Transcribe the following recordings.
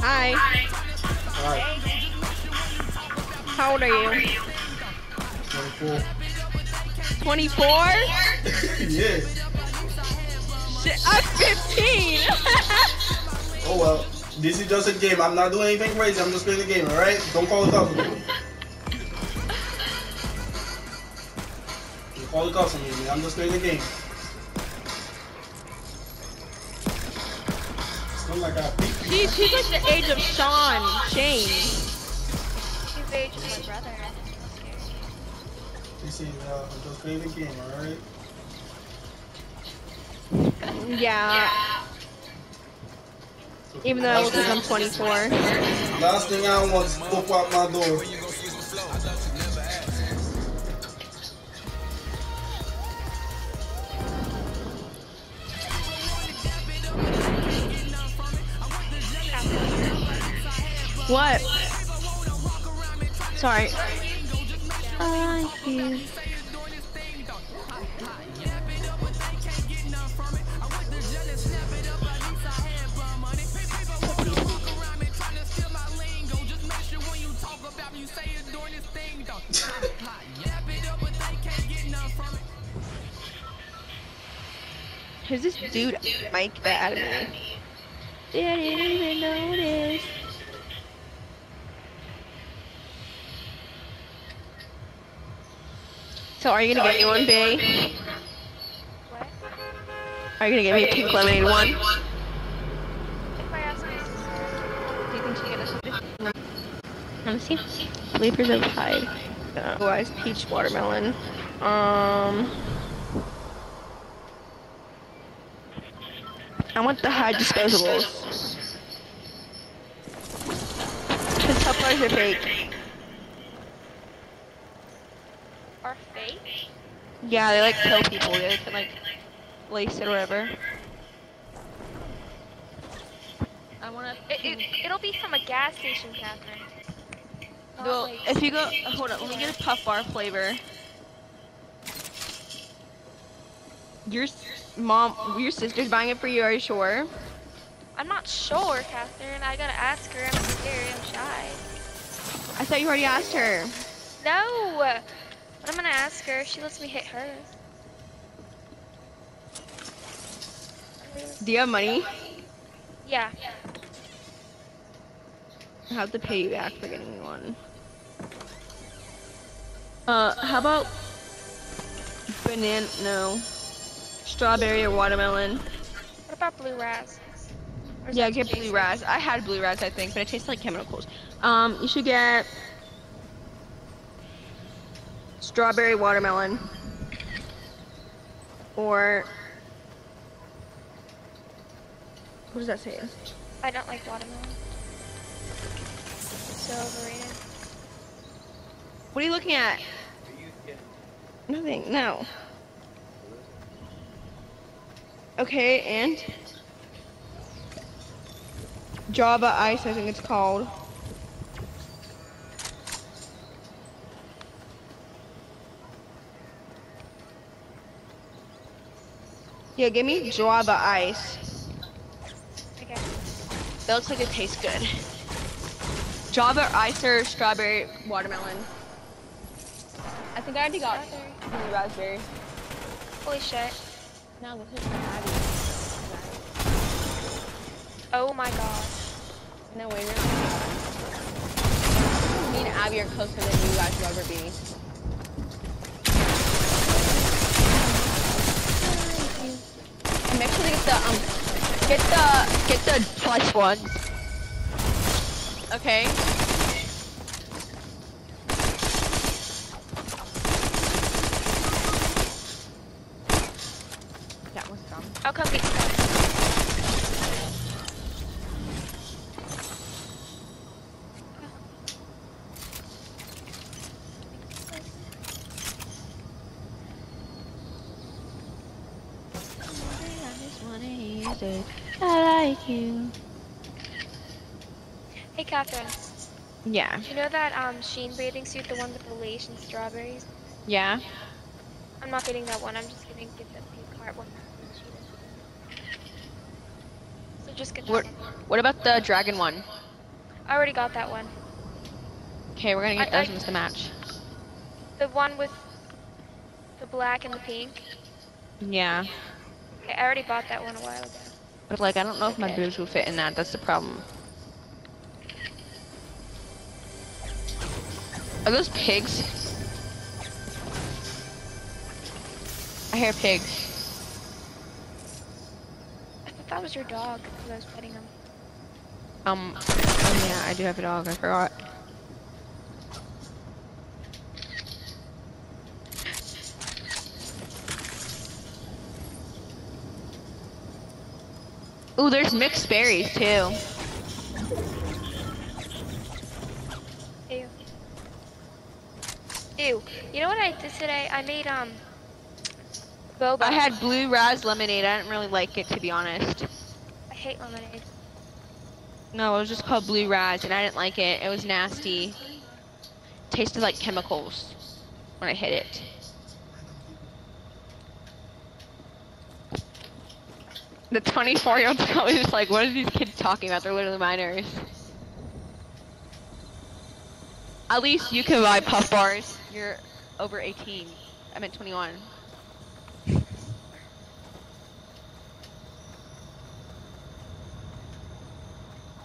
Hi. Alright, How old are you? 24. 24? yeah. Shit, I'm 15. Oh well. This is just a game. I'm not doing anything crazy. I'm just playing the game, alright? Don't call the cops on me. Don't call the cops on me. I'm just playing the game. Like I beat. She's, she's like the age of Sean Shane. She's the age of my brother. This is, uh, I'm just playing the game, alright? Yeah. Even though I look like I'm 24. Last thing I want is to pop out my door. What? Sorry. I hear. Who's this dude, Mike, that added me? Didn't even notice. So are you gonna get me one? What? Are you gonna get me a pink lemonade one? Let me see. Flavors of Tide. Uh, Otherwise, peach watermelon. Um. I want the Hyde disposables. Cause Tupperwares are fake. are fake? Yeah, they like kill people. They can like lace it or whatever. I wanna. It, it, it'll be from a gas station, Catherine. Not Well, like- if you go, hold on, let me get a puff bar flavor. Your s- mom, your sister's buying it for you. Are you sure? I'm not sure, Catherine. I gotta ask her. I'm scared. I'm shy. I thought you already asked her. No! But I'm gonna ask her if she lets me hit her. Do you have money? Yeah. I have to pay you back for getting me one. Uh, how about banana? No, strawberry or watermelon. What about blue raz? Yeah, get blue raz. I had blue raz, I think, but it tastes like chemicals. Um, you should get strawberry watermelon or what does that say? I don't like watermelon. So overrated. What are you looking at? Nothing. No. Okay, and Java Ice, I think it's called. Yeah, give me Java Ice. Okay. That looks like it tastes good. Java Ice or strawberry watermelon. I think I already got Strawberry. blue raspberry. Holy shit. Now this is Abby. Oh my god. No way, you're not. Me and Abby are closer than you guys will ever be. Make sure to get the um, get the get the plus ones. Okay. That was dumb. I'll come get you guys. say I you. Hey, Catherine. Yeah. Do you know that um Shein bathing suit, the one with the lace and strawberries? Yeah. I'm not getting that one. I'm just gonna get the pink heart one. So just get that What one. What about the dragon one? I already got that one. Okay, we're gonna get I- those I- ones to match. The one with the black and the pink. Yeah. Okay, I already bought that one a while ago. But like, I don't know if my boobs will fit in that. That's the problem. Are those pigs? I hear pigs. I thought that was your dog because I was petting him. Um, oh yeah, I do have a dog. I forgot. Ooh, there's mixed berries too. Ew. Ew. You know what I did today? I made um boba. I had blue raz lemonade. I didn't really like it to be honest. I hate lemonade. No, it was just called blue raz, and I didn't like it. It was nasty. Tasted like chemicals when I hit it. The 24 year old's probably just like, what are these kids talking about? They're literally minors. At least you can buy puff bars. You're over 18. I meant 21.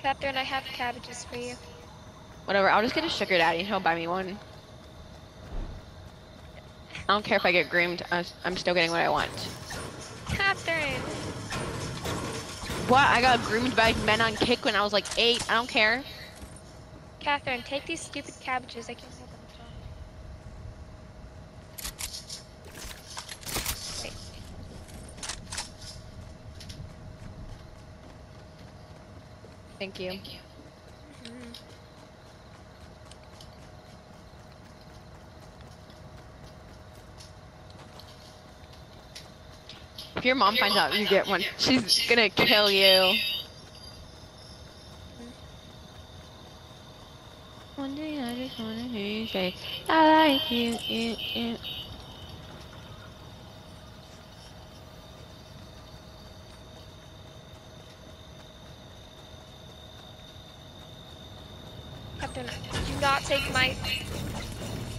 Catherine, I have cabbages for you. Whatever, I'll just get a sugar daddy and he'll buy me one. I don't care if I get groomed, I'm still getting what I want. What? I got groomed by men on Kik when I was like eight. I don't care. Catherine, take these stupid cabbages. I can't hold them. Wait. Thank you. Mhm. If your mom finds out you get one, she's gonna kill you. One day I just wanna hear you say, I like you, you, you. Captain, do not take my.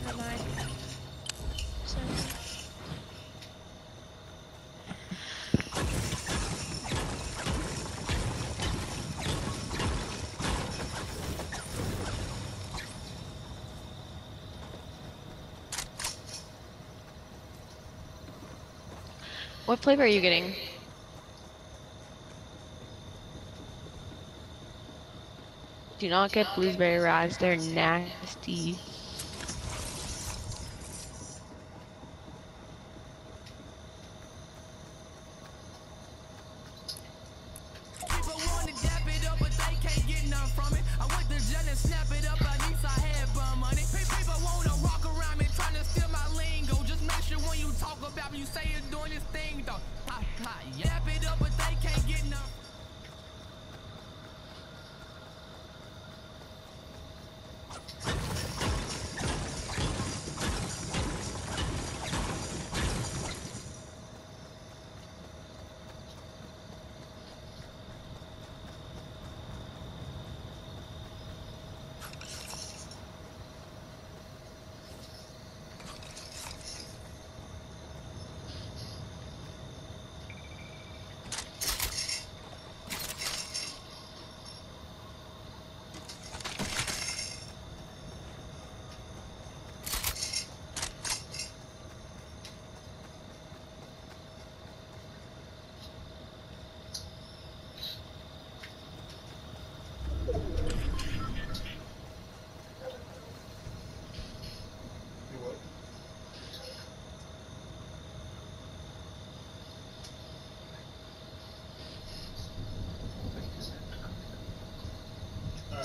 Never mind. So, What flavor are you getting? Do not get blueberry rise, they're nasty.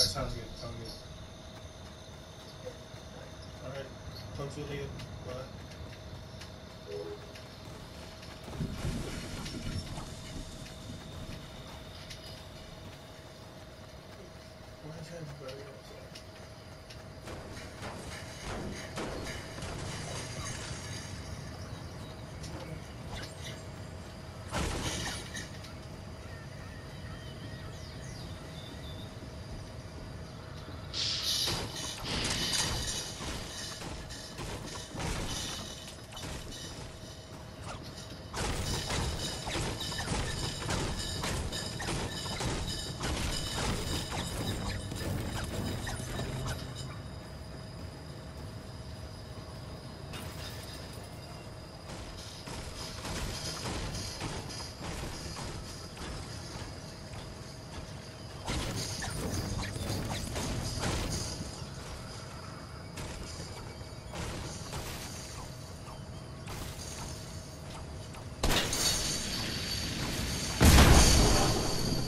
Alright, sounds good, sounds good. Alright, talk to you later.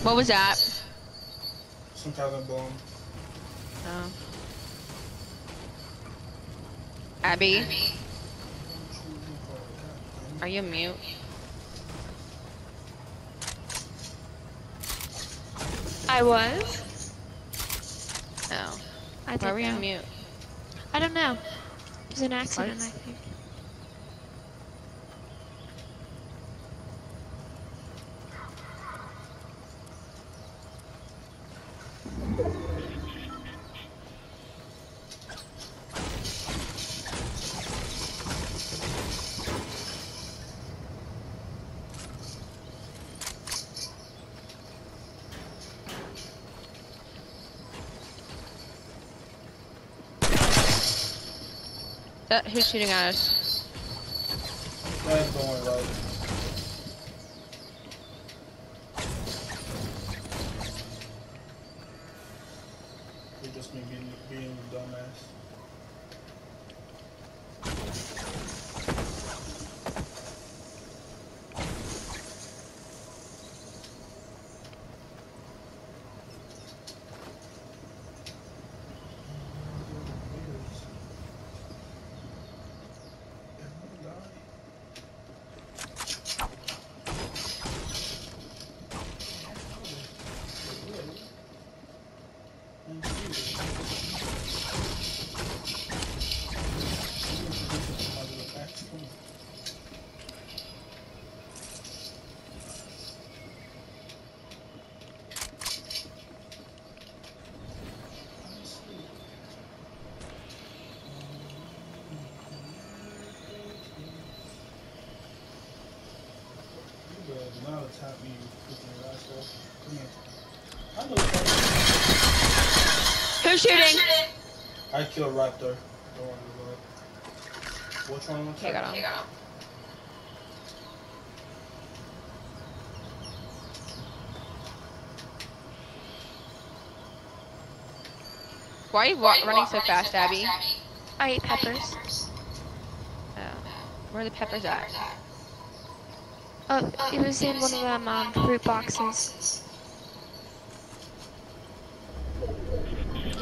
What was that? Some kind of bomb. Oh. Abby, are you mute? I was. No. I Why were you didn't on mute? I don't know. It was an accident, Oh, Who's shooting at us? Guys, don't worry about it. It's just me being, being a dumbass. You better not attack me, you freaking rascal. Come here. I know that. Who's shooting? I killed Raptor. Don't worry about it. Which one? Okay, I got him. Why are you wa- running so fast, Abby? I ate peppers. Oh. Where are the peppers at? Oh, it was in one of them um, fruit boxes.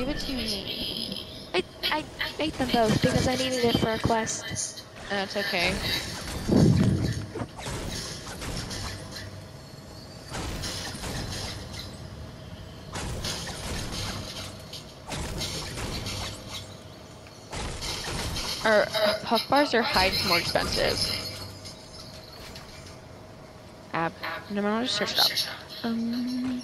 Give it to me. I, I ate them both because I needed it for a quest. That's okay. Are puff bars or Hydes more expensive? Ab. No, just search it up. Um,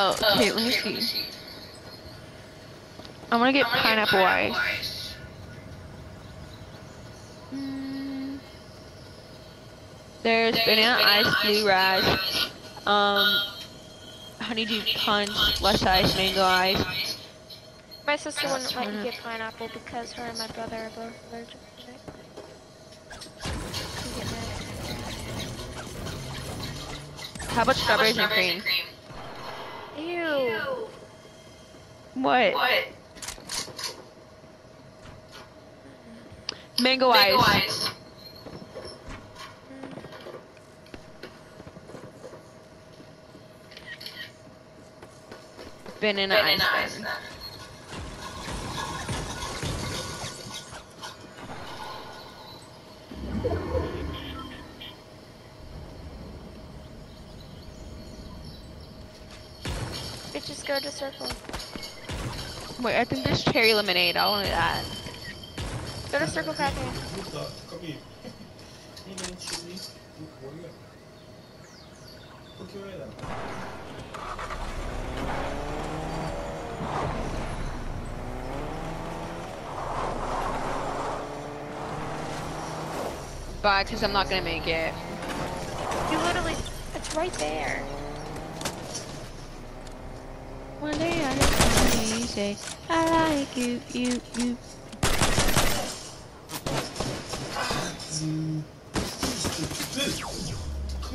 Oh, okay, let me see. I want to get pineapple ice. Mm. There's banana ice, blue rash, um, honeydew punch, lush ice, mango ice. my sister wouldn't let you fine. get pineapple because her and my brother are both allergic to it. You get mad. How about strawberries and cream? Ew. What? Mango ice. Banana, ice. then. go to circle. Wait, I think there's cherry lemonade. I want that. Go to circle cafe. Bye, because I'm not going to make it. You literally, it's right there. One day I heard somebody say, I like you, you, you. Mm.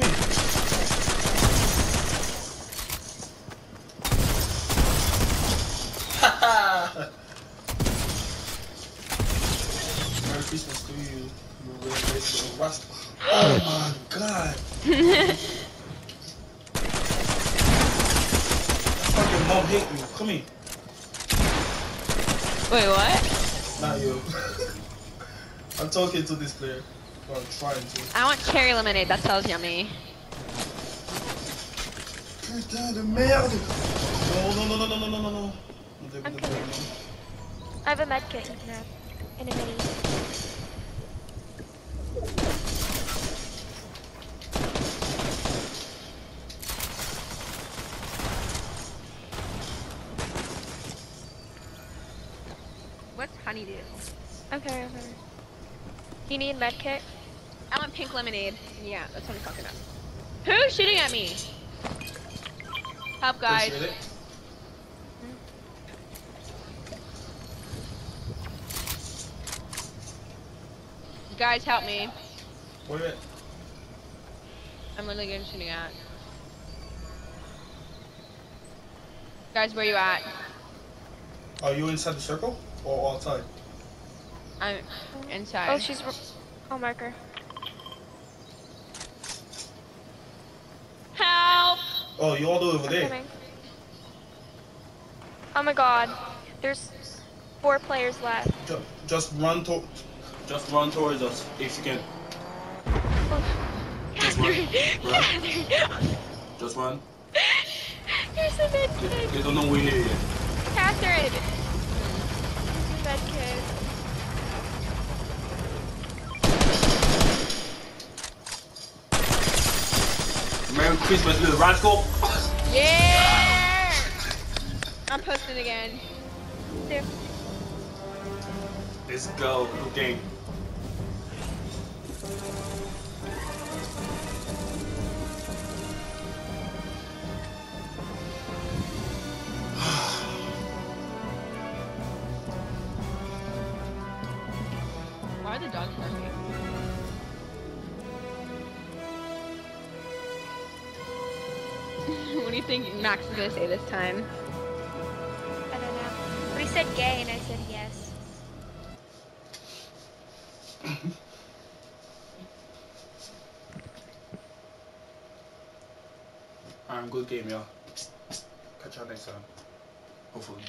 Haha. Merry Christmas to you. You red, red, red, rust. Oh my god. That fucking mom hate me. Come here. Wait, what? Not you. I'm talking to this player. Or I'm trying to. I want cherry lemonade. That sounds yummy. Putain de merde! No, no, no, no, no, no, no, no, no. No, I'm no, coming. no, no. I have a med kit you can have. In a mini. What's honeydew? Okay, okay. You need med kit? I want pink lemonade. Yeah, that's what I'm talking about. Who's shooting at me? Help, guys. Appreciate. Guys, help me. Where you at? I'm literally getting shooting at. Guys, where you at? Are you inside the circle or outside? I'm inside. Oh, she's. r- Oh, marker. help! Oh, you all the way over I'm there. coming. Oh my god. There's four players left. Just, just run to, just run towards us if you can. Oh. Just run. Run. Catherine. Just run. There's a med kit. They don't know we're here yet. Catherine. be supposed to do the rascal. Yeah! I'm posting again. There. Let's go. Game. what do you think Max is gonna say this time? I don't know. But he said gay and I said yes. Alright, good game, y'all. Catch y'all next time. Hopefully.